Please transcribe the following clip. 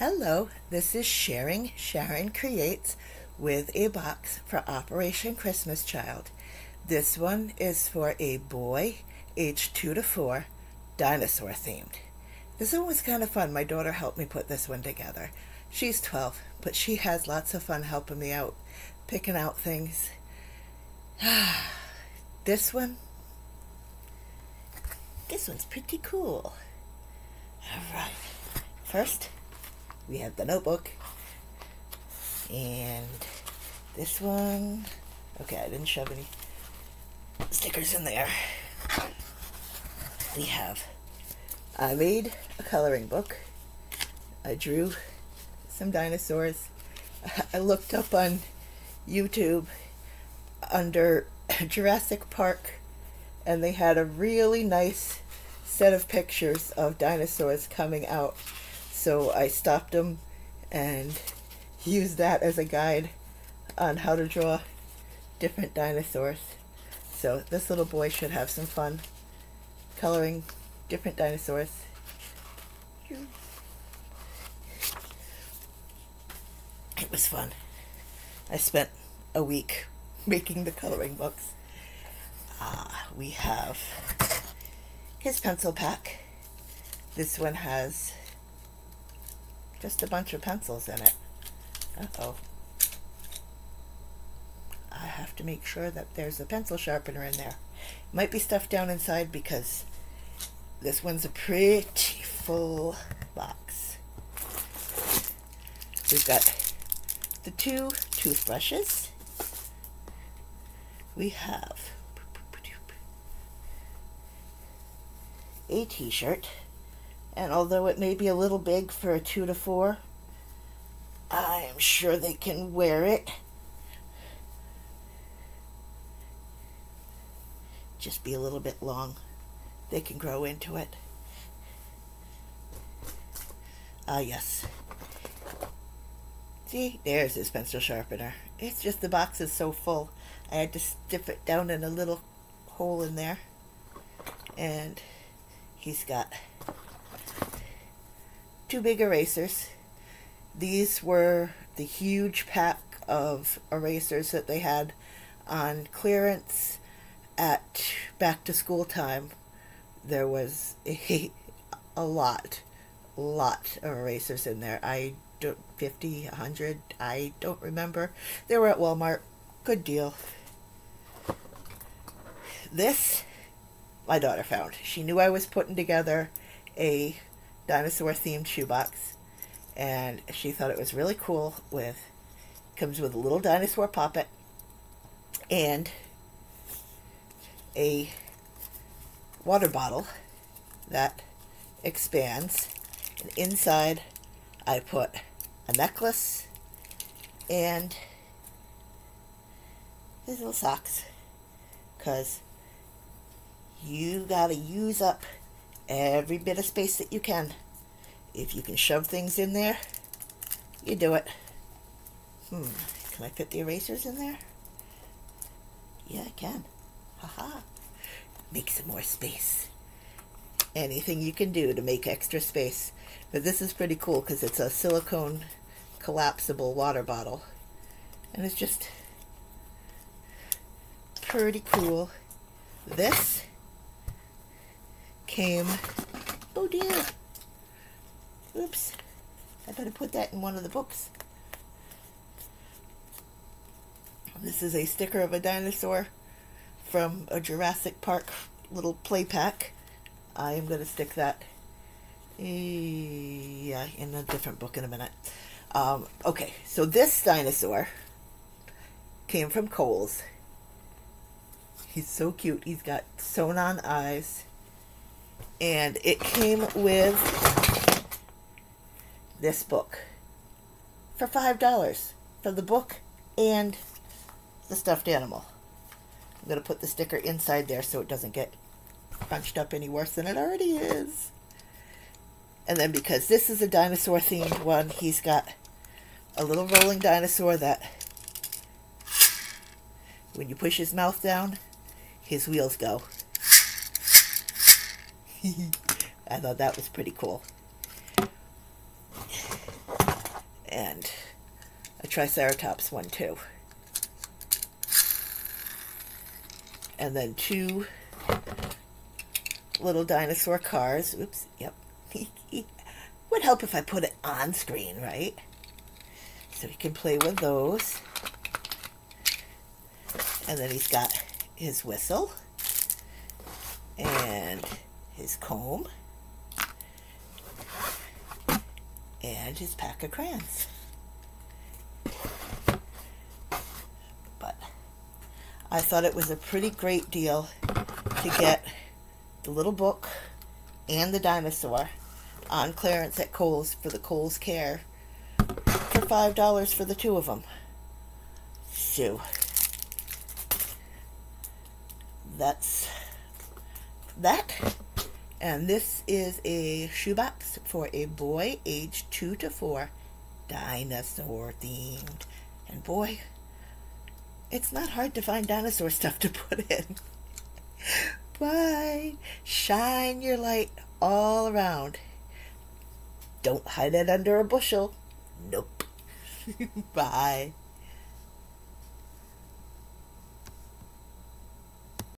Hello, this is Sharing Sharon Creates with a box for Operation Christmas Child. This one is for a boy age 2 to 4, dinosaur themed. This one was kind of fun. My daughter helped me put this one together. She's 12, but she has lots of fun helping me out, picking out things. this one, this one's pretty cool. All right, first we have the notebook. And this one okay I didn't shove any stickers in there. We have I made a coloring book. I drew some dinosaurs. I looked up on YouTube under Jurassic Park and they had a really nice set of pictures of dinosaurs coming out so I stopped him and used that as a guide on how to draw different dinosaurs. So this little boy should have some fun coloring different dinosaurs. It was fun. I spent a week making the coloring books. Uh, we have his pencil pack. This one has just a bunch of pencils in it. Uh-oh. I have to make sure that there's a pencil sharpener in there. It Might be stuff down inside because this one's a pretty full box. We've got the two toothbrushes. We have a t-shirt and although it may be a little big for a two to four, I'm sure they can wear it. Just be a little bit long. They can grow into it. Ah, yes. See, there's his pencil sharpener. It's just the box is so full. I had to stiff it down in a little hole in there. And he's got two big erasers. These were the huge pack of erasers that they had on clearance at back to school time. There was a, a lot, lot of erasers in there. I don't, 50, 100, I don't remember. They were at Walmart. Good deal. This, my daughter found. She knew I was putting together a dinosaur themed shoebox. And she thought it was really cool with comes with a little dinosaur poppet and a water bottle that expands. And inside I put a necklace and these little socks. Because you gotta use up every bit of space that you can. If you can shove things in there, you do it. Hmm, can I fit the erasers in there? Yeah, I can. Haha. Make some more space. Anything you can do to make extra space. But this is pretty cool because it's a silicone collapsible water bottle. And it's just pretty cool. This came, oh dear, oops, I better put that in one of the books. This is a sticker of a dinosaur from a Jurassic Park little play pack. I am going to stick that yeah, in a different book in a minute. Um, okay, so this dinosaur came from Kohl's. He's so cute. He's got sewn on eyes and it came with this book for five dollars for the book and the stuffed animal. I'm going to put the sticker inside there so it doesn't get punched up any worse than it already is. And then because this is a dinosaur themed one, he's got a little rolling dinosaur that when you push his mouth down, his wheels go. I thought that was pretty cool. and a Triceratops one too. And then two little dinosaur cars. Oops, yep. Would help if I put it on screen, right? So he can play with those. And then he's got his whistle his comb and his pack of crayons. But I thought it was a pretty great deal to get the little book and the dinosaur on clearance at Kohl's for the Kohl's Care for $5 for the two of them. So that's that. And this is a shoebox for a boy aged 2 to 4, dinosaur themed. And boy, it's not hard to find dinosaur stuff to put in. Bye. Shine your light all around. Don't hide it under a bushel. Nope. Bye.